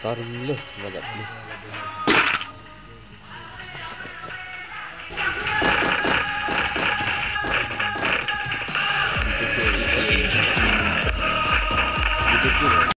Taruh lu banyak lu. Thank you.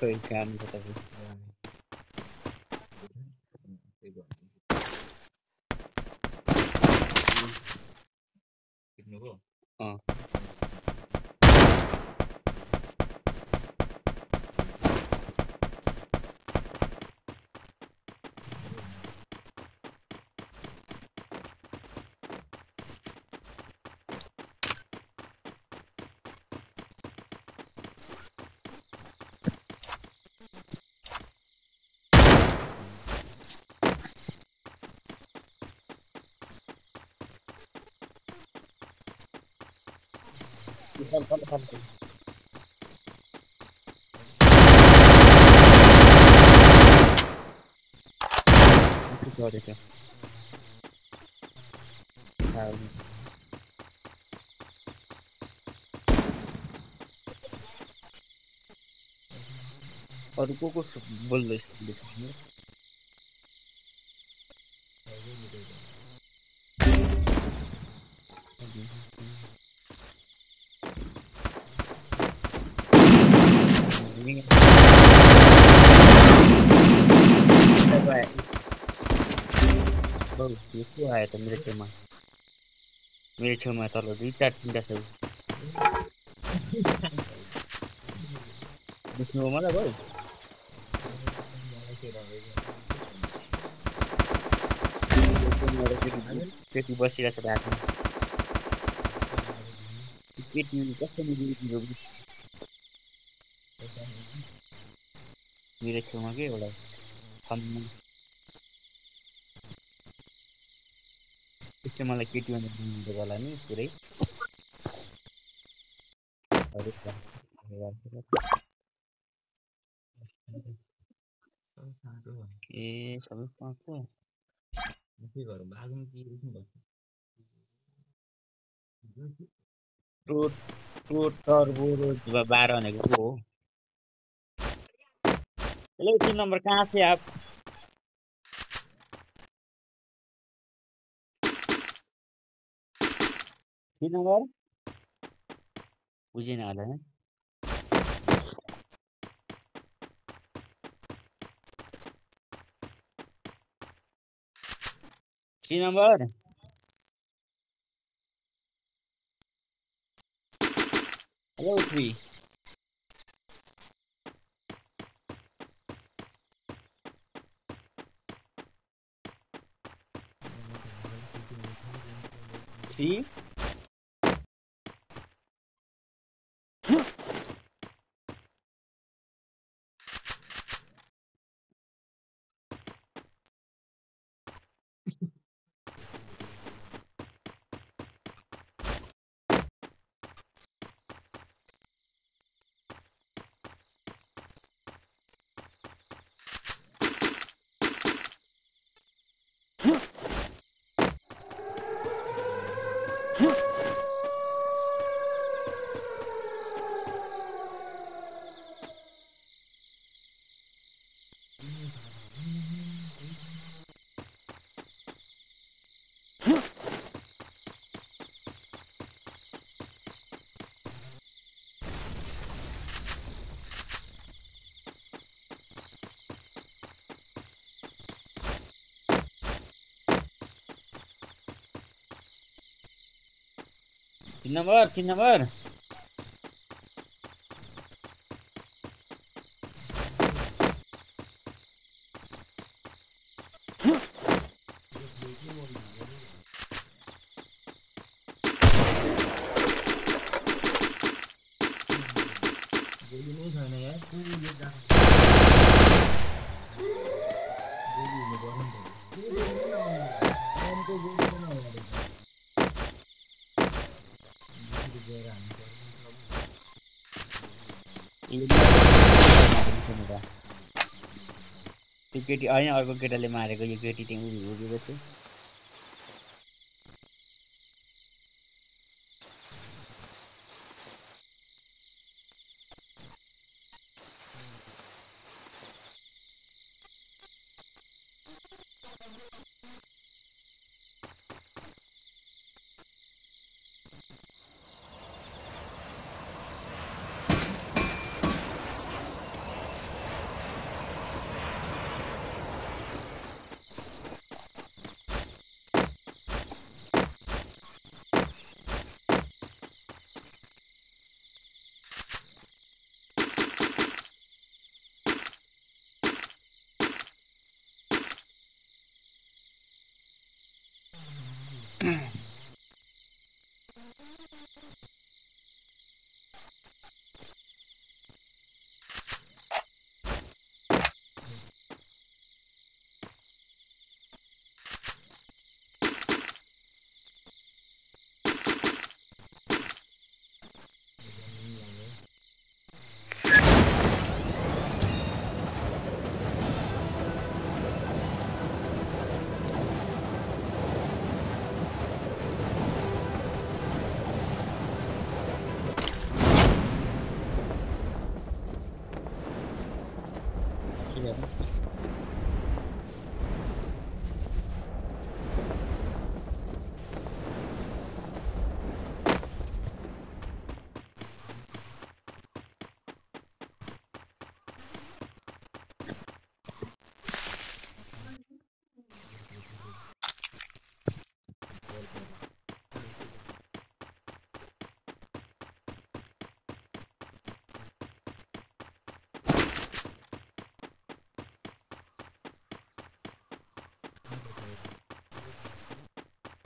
could down into the और को कुछ बोल दो इसके सामने आए थे मेरे छेमा मेरे छेमा तो लो दी चार तीन दस है दुश्मन वाला कौन है Jadi bos sudah sedang. Sedikit ni kita ni jadi jom. चाहिँ मलाई केटी दिनुहुन्छ होला नि पुरै ए सबै पाएको बाह्र भनेको हो हेलो तिन नम्बर कहाँ चाहिँ E na hora? O de nada, né? Se namora. Hello, tree. See? Cine var, cine var? केटी होइन अर्को केटाले मारेको यो केटी त्यहाँ उभिरहेको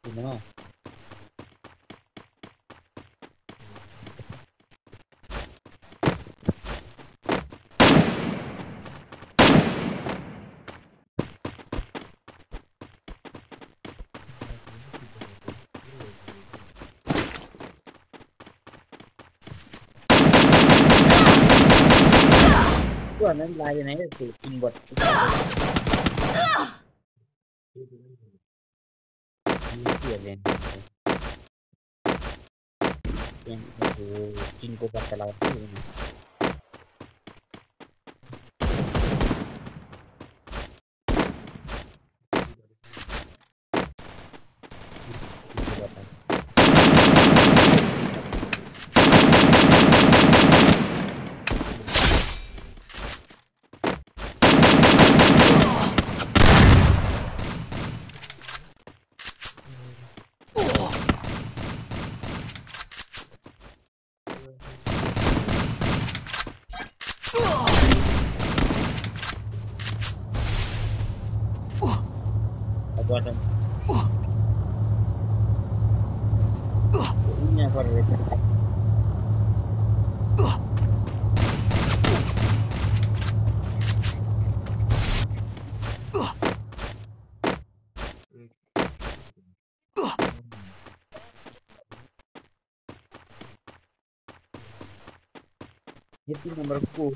Nhìn đúng không? Ủa, này là kiểu vật खेती नंबर को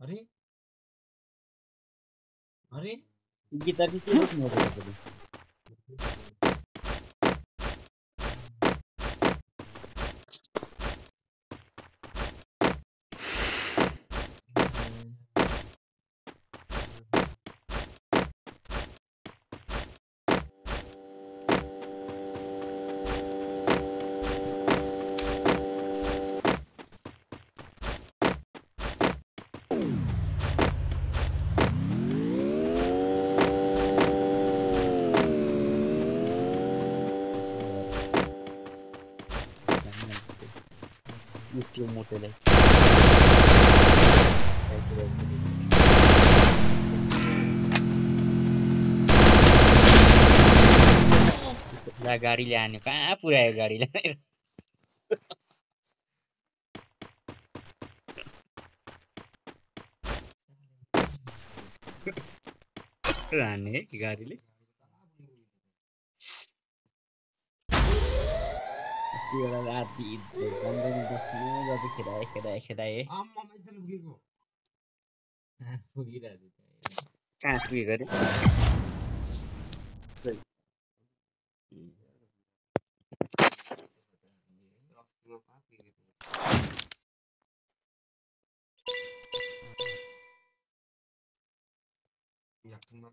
अरे अरे गिटार की कीमत नहीं हो रही गाडी ल्याने कहाँ पुऱ्यायो गाडी ल्याएर लाने गाडीले diyorlar artık iddi. Ben de bakıyorum da bir kiraya kiraya kiraya. Amma mesela bu gibi. Bu biraz. Kaç bir garip. Yakından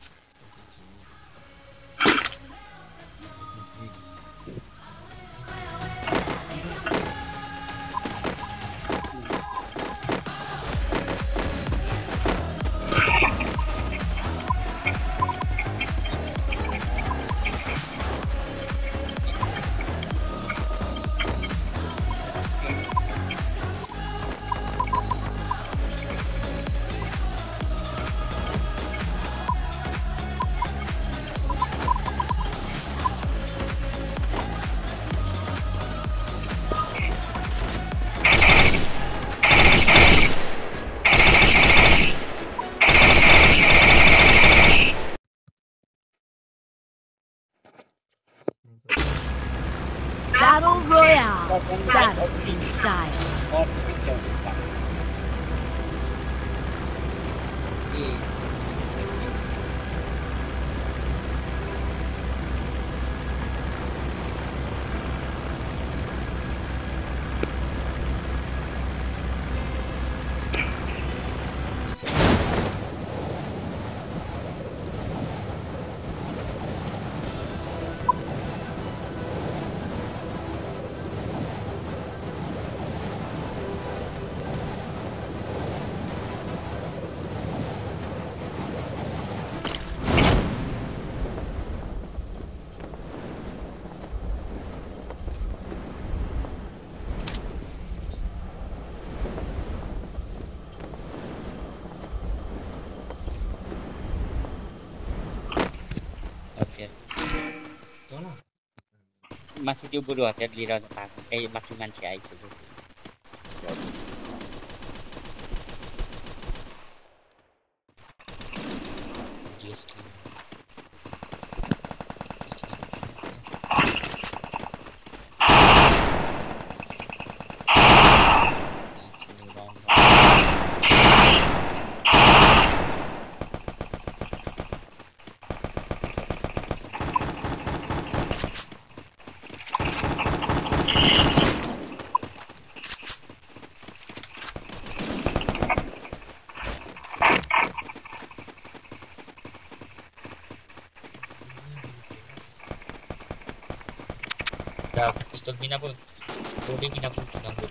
माथि त्यो बुढो हतियार लिएर भएको ए माथि मान्छे आइसक्यो Pag binabog, tuloy binabog ng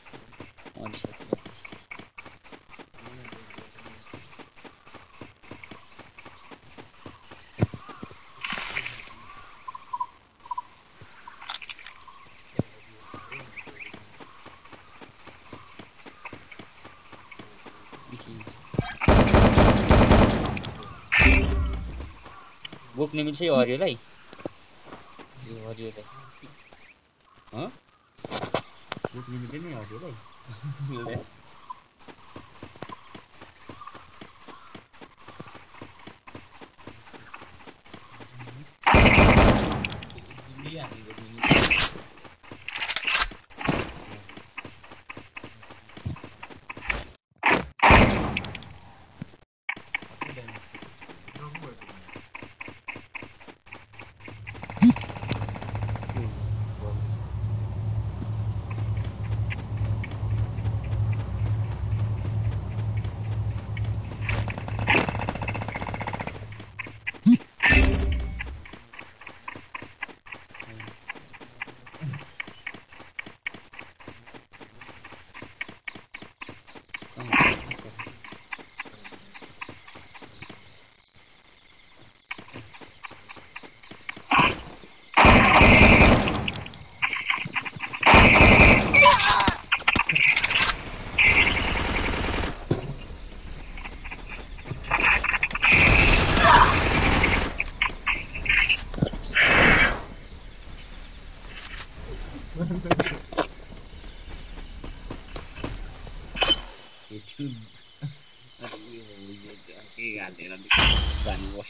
बोक्ने मिल्छ यो हरियोलाई यो हरियोलाई बोक्नु मिल्दैन हरियोलाई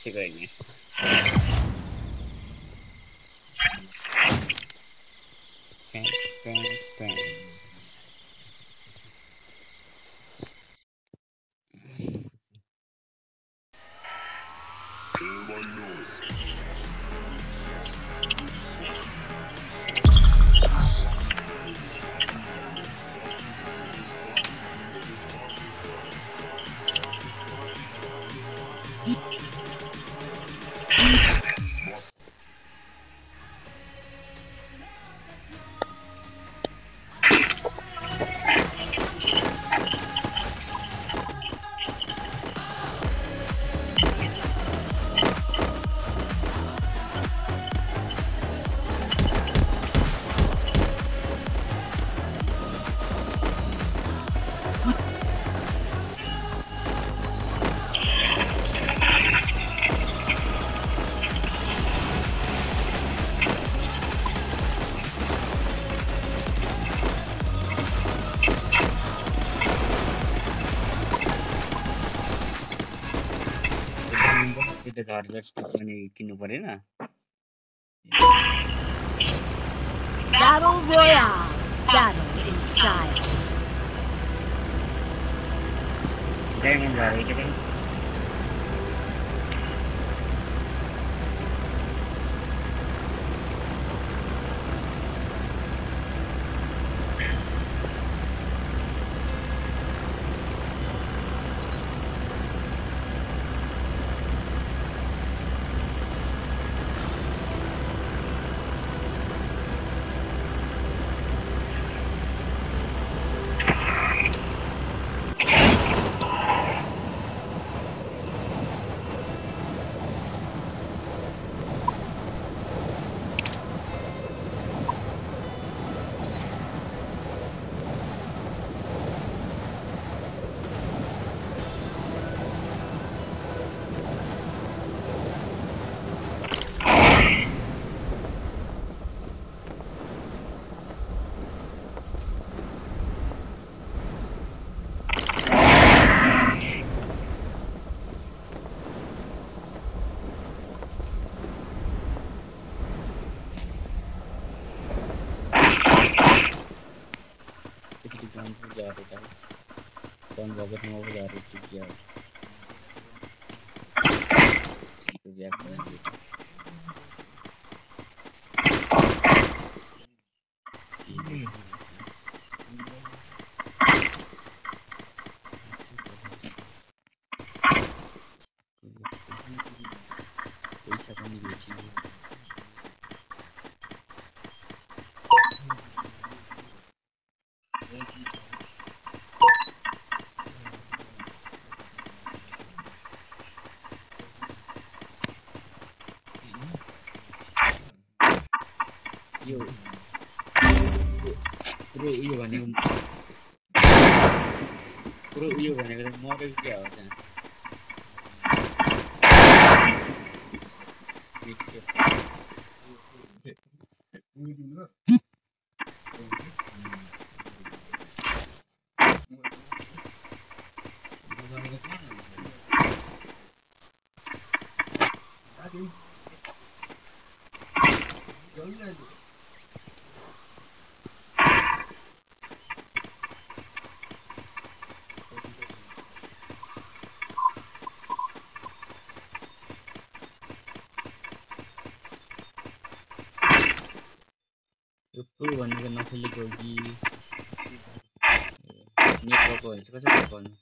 してくれね。हजार जस्तो पनि किन्नु परेन जा रही थी कौन बॉबेट में वो जा रही थी यार उयो भनेको पुरो उयो भनेको मरेको क्या हो त्यहाँ लिएको कि नेटवर्कको हुन्छ कसरी गर्नु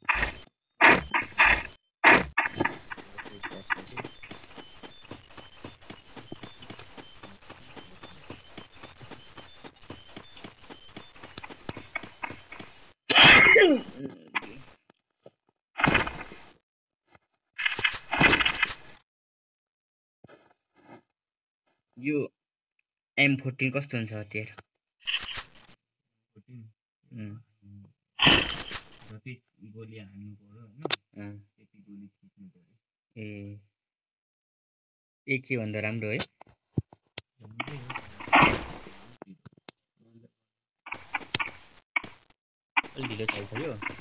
यो एम फोर्टिन कस्तो हुन्छ तेरो चाहिँ के भन्दा राम्रो है ढिलो चाहिसक्यो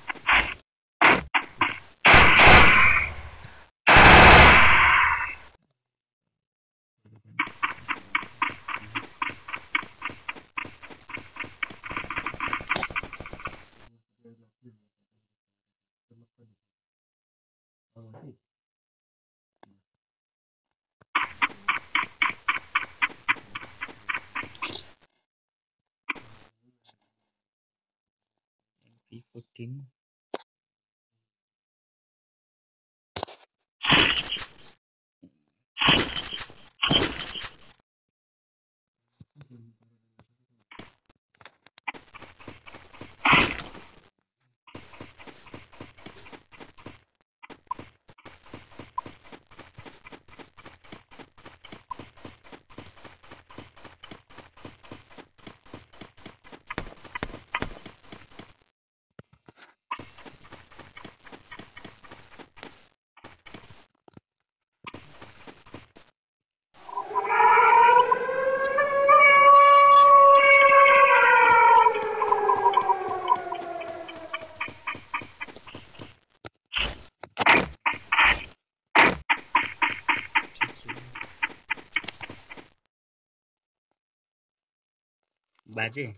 जी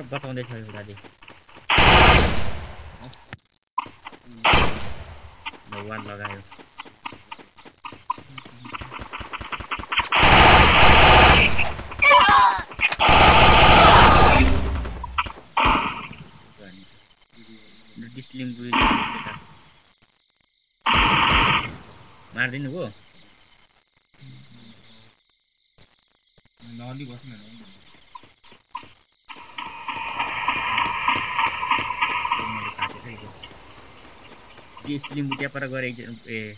साह्रो बचाउँदै लगायो डिस्लिङ मारिदिनु भयो नली que esse limbo que para agora é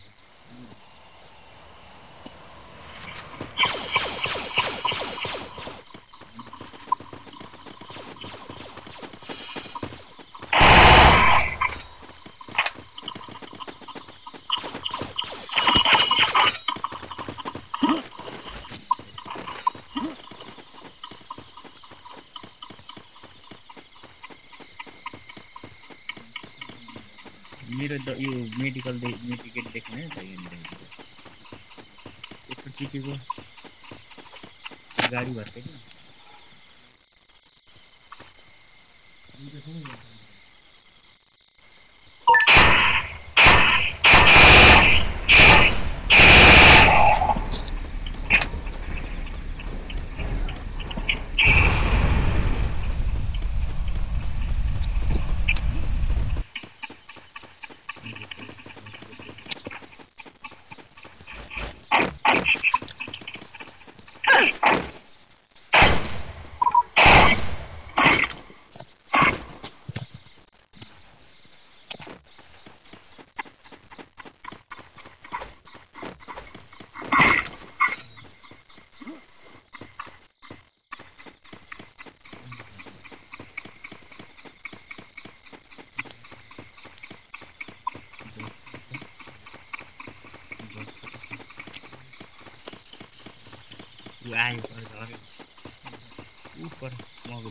मेरो यो मेडिकल मेडिकेट देख्ने त यहाँनिर यस्तो चिटेको गाडी भत्केको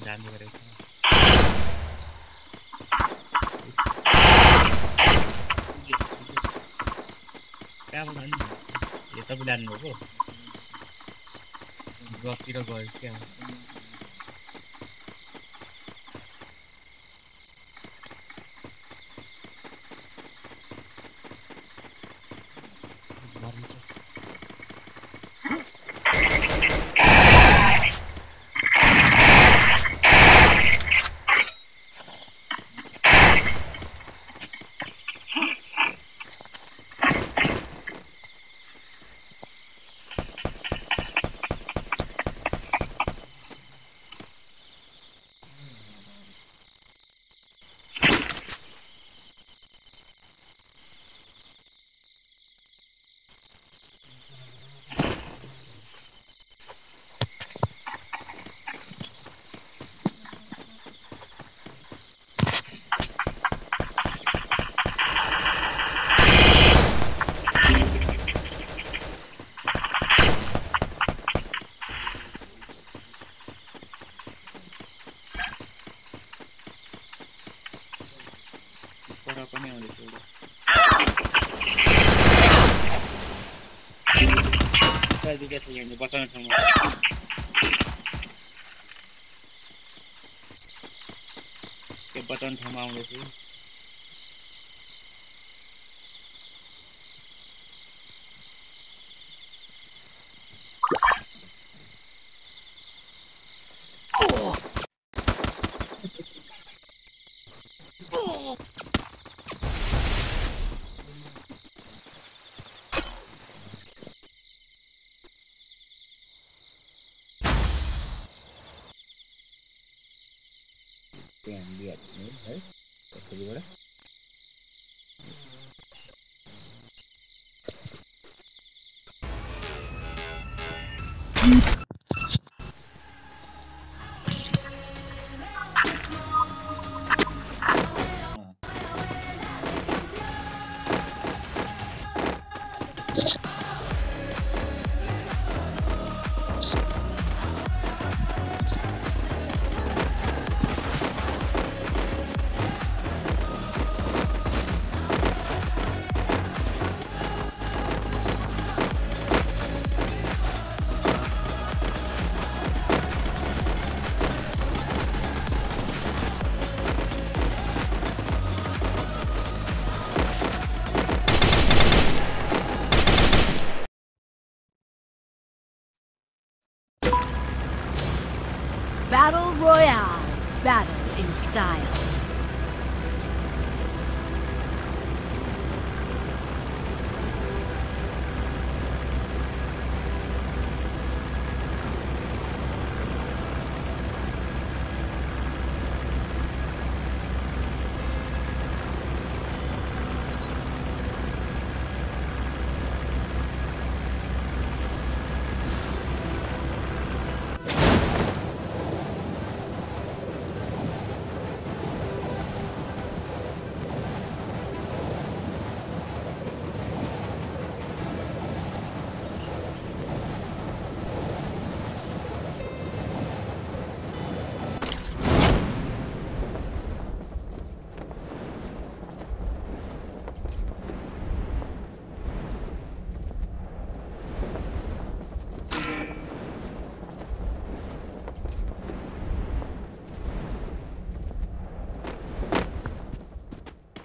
जाने गरेको कहाँबाट नि ए तपाईँ जानुभएको गफतिर गयो क्या मलाई दिएको थियो यहाँनिर बचाउने ठाउँमा त्यो बचाउने ठाउँमा Style.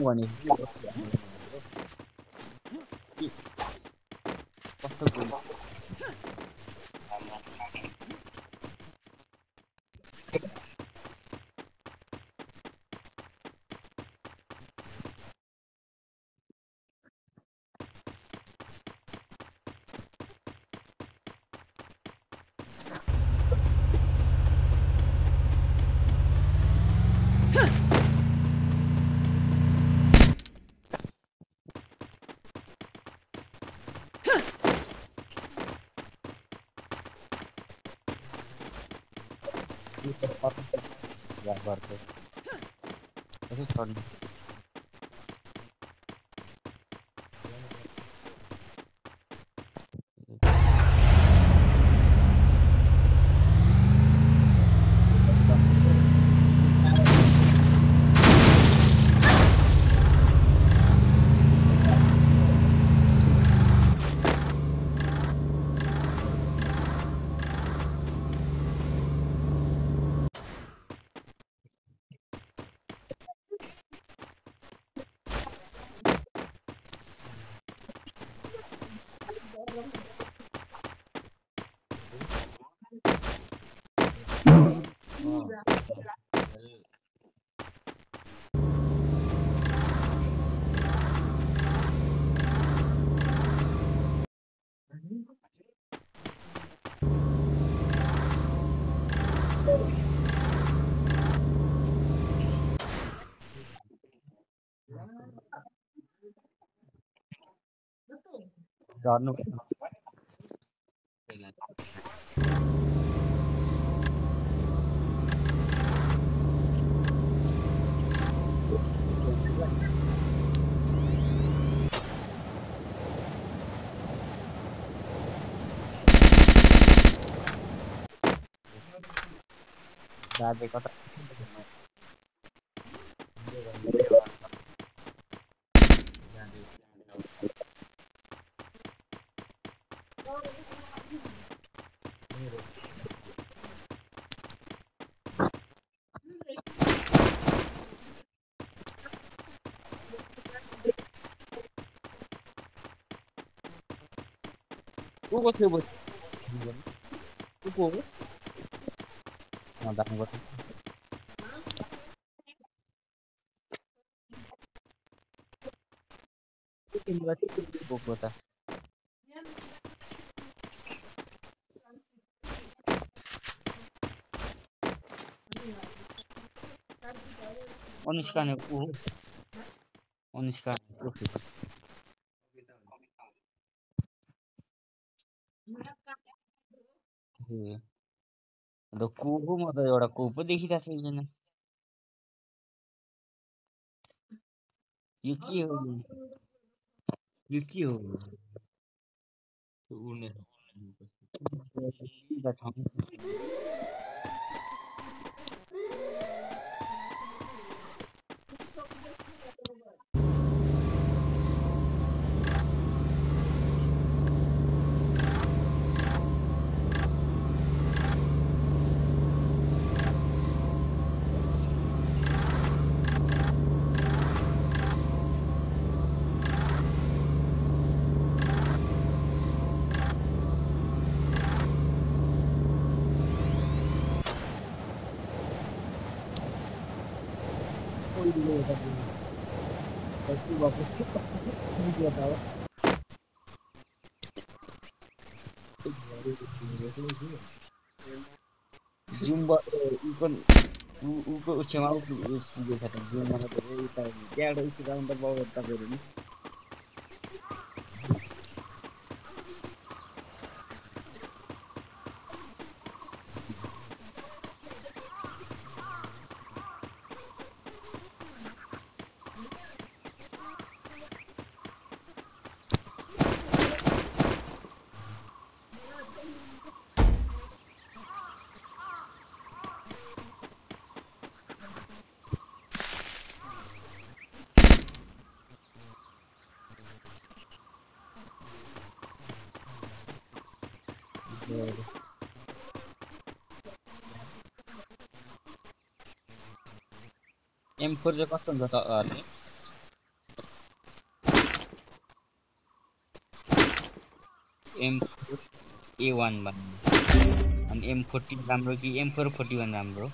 我呢？你都什么？你？我都不。John Dale, contra 끄고 세우고 끄고 아 나간 거뜯기다 뭐, 어느 시간에 우 어느 시간에 그렇게 দেখি তা সেই জন্য কি হলো ये কি হলো তো पण उ उ उच्चमा उ उ पुगेछ भने मलाई धेरै टाइम त्यहाँबाट उच्च जाउँ त बहुत तपाईँहरू नि एम फोर चाहिँ कस्तो हुन्छ तपाईँहरूले एम फोर ए वान भन्नु अनि एम फोर्टी राम्रो कि एम फोर फोर्टी वान राम्रो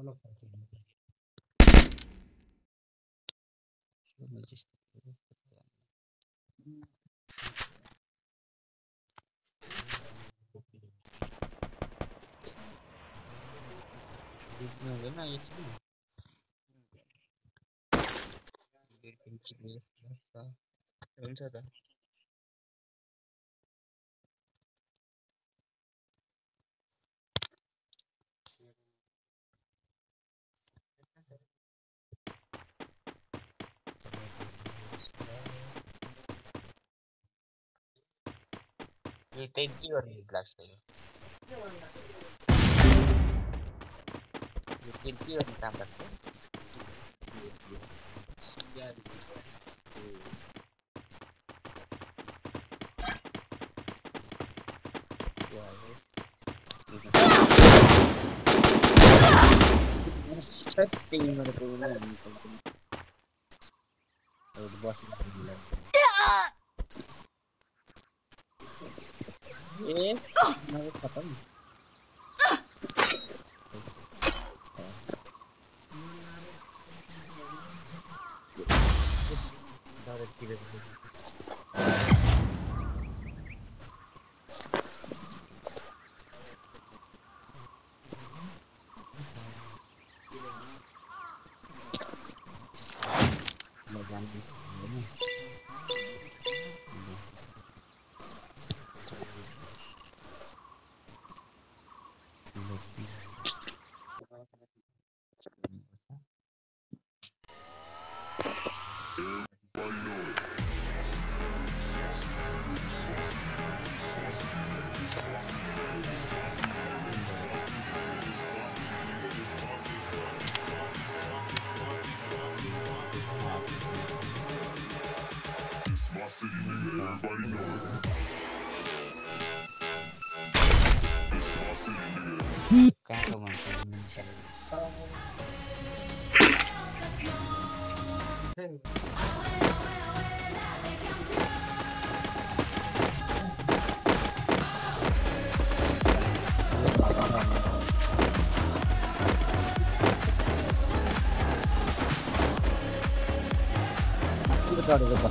solo continuare. Come gestire? No, non hai niente. Perché non ci riesco a fare. Non c'è da. You take di blocks kayo. You kill your tambak Setting mo na po na. Ay, boss na po えー、oh! 这个吧。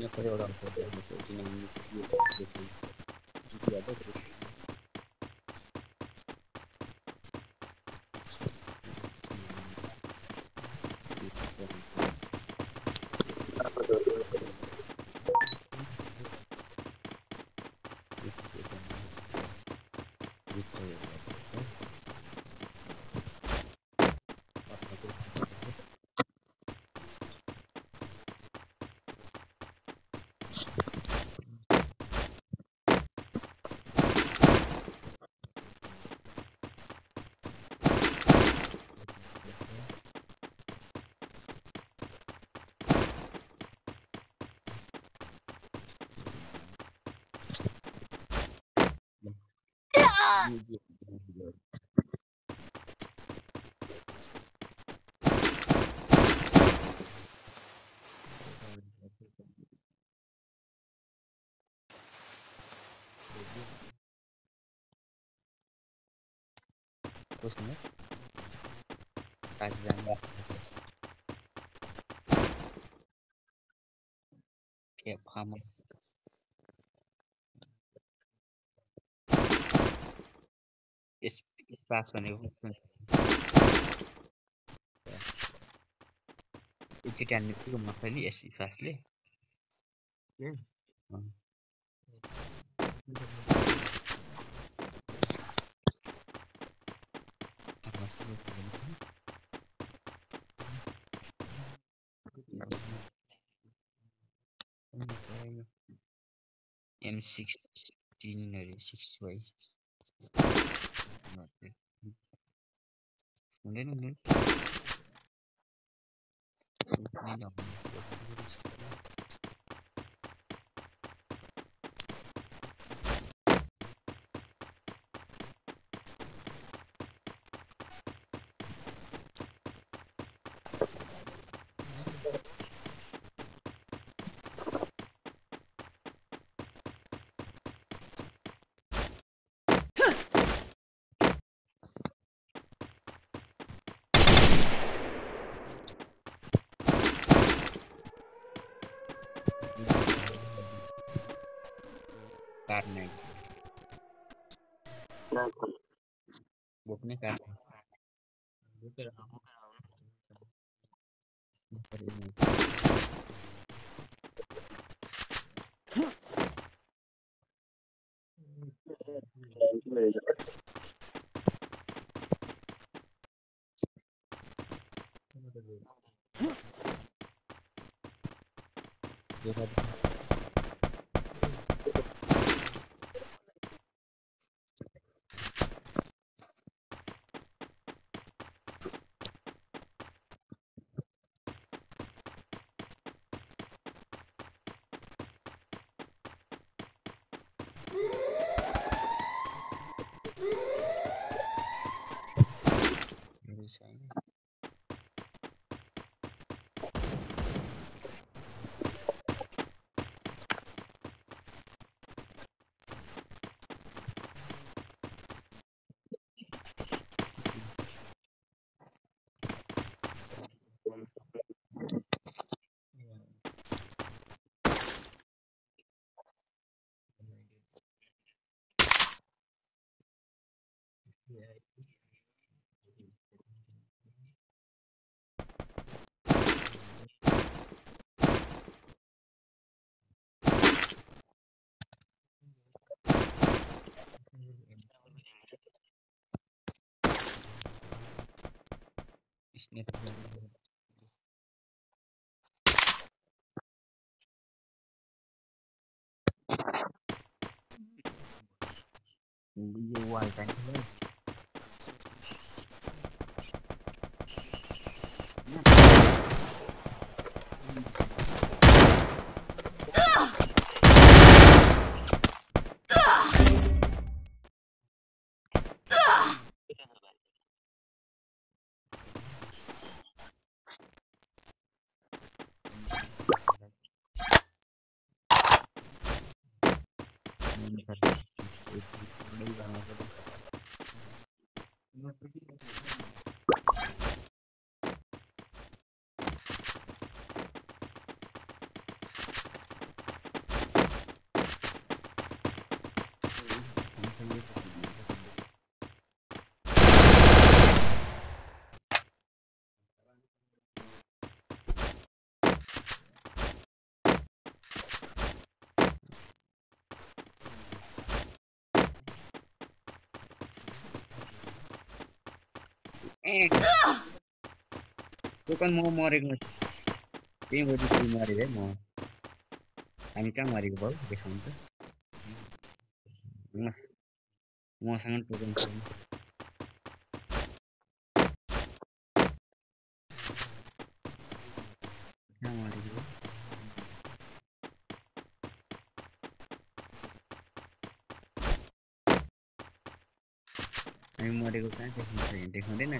меня хотел ранг, я не знаю, я не знаю, я не знаю, What's the name? I ran back. पास होने को एकचोटि हान्ने बित्तिकै मखैली SP फास्टले M sixteen अरे six wise Nothing. Engin engin. Neydi कारण है घुटने कारण घुट रहा हूँ Thank you. You ये हुआ टोकन म मरेको त्यही बजी मरेँ है म हामी कहाँ मरेको भाउ देखाउनु त मसँग टोकन कहाँ हामी मरेको कहाँ देखाउँछ देखाउँदैन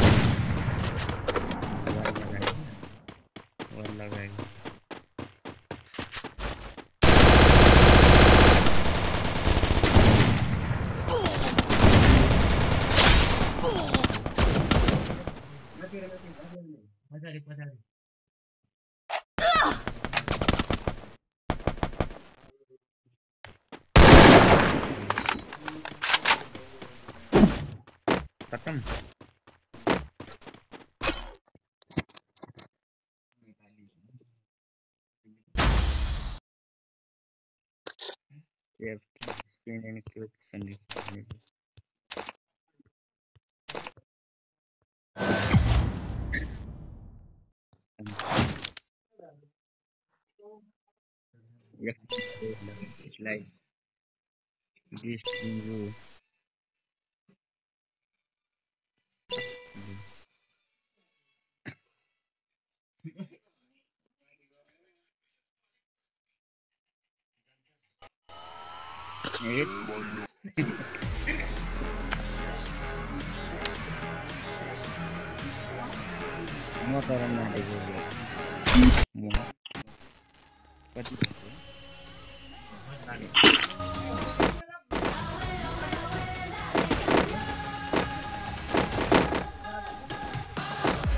isso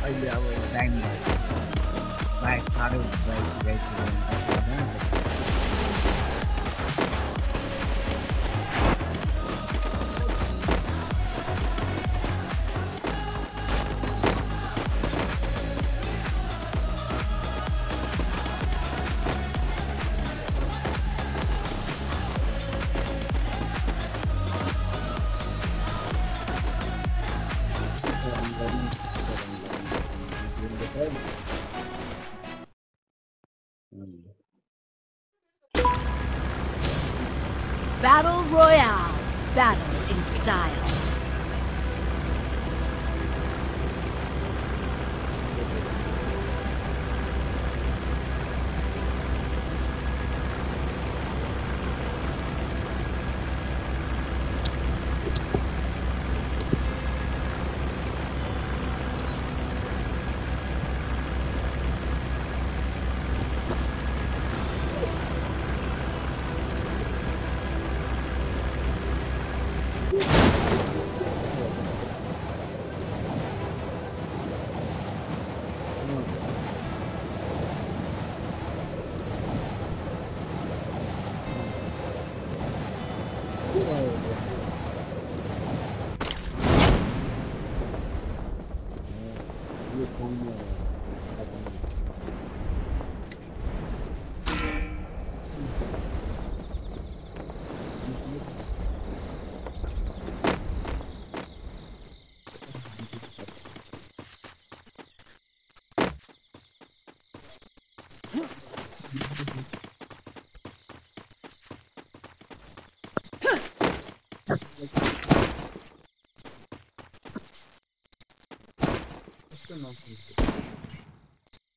अहिले अब टाइम बाइक साह्रो bike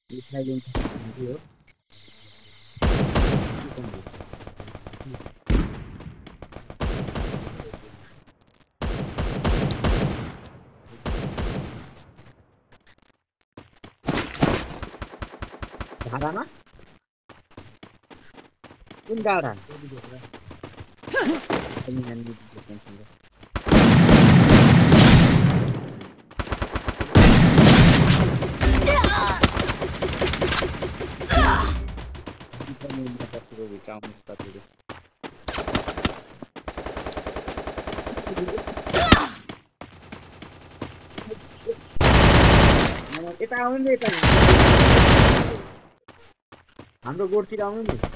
Italian video. Darana? Ah? Undaran. Nothing in enemy position here. यता आउनु नि यता हाम्रो गोठतिर आउनु नि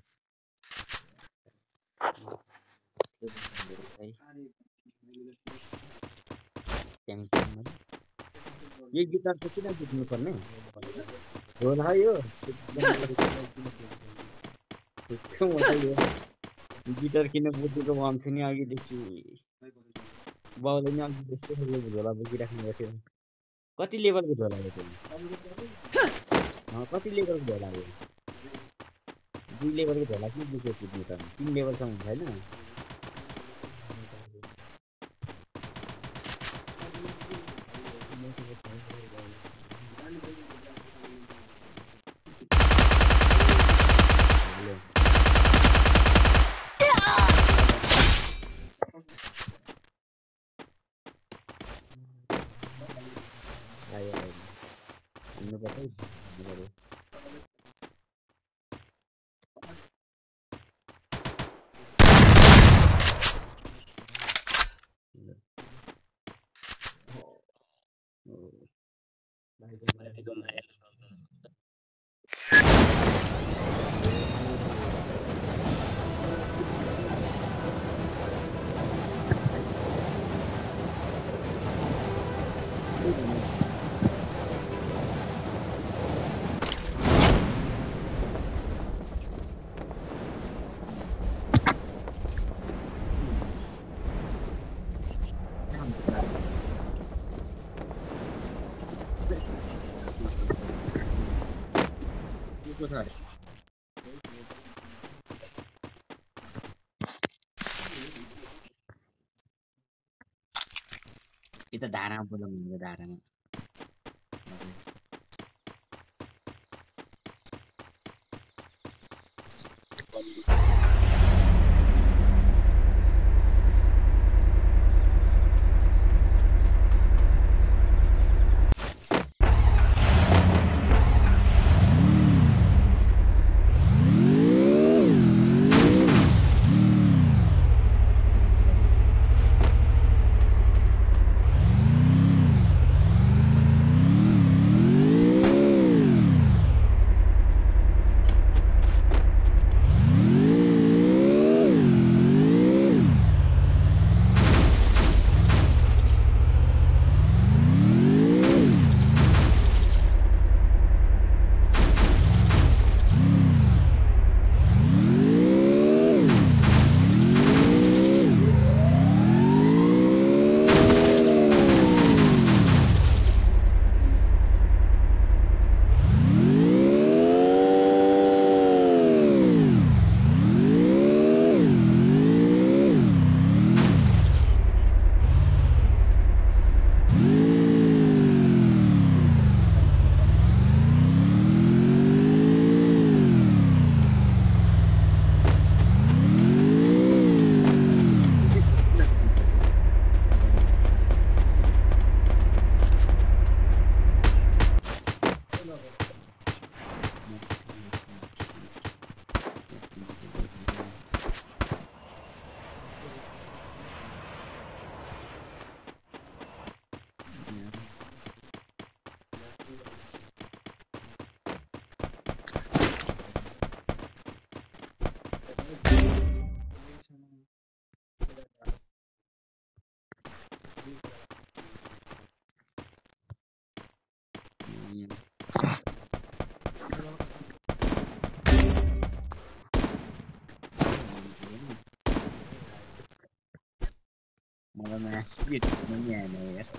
ये गिटार चाहिँ किन बुझ्नु पर्ने होला यो गिटार किन बुझेको भन्छ नि अघिदेखि बाउले नि अघिदेखि झोला बोकिराख्नु गर्थ्यो कति लेभलको झोला यो कति लेभलको झोला यो दुई लेभलको झोला किन बुझ्यो पुग्नु त तिन लेभलसम्म हुन्छ होइन त तो धारामा बोलाउनु धारा में a nem nyelmeért.